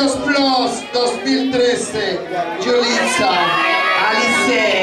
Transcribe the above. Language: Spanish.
2013, Julissa Alice.